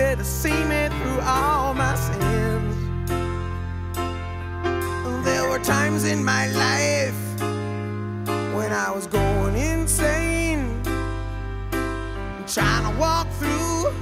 there to see me through all my sins. There were times in my life when I was going insane, trying to walk through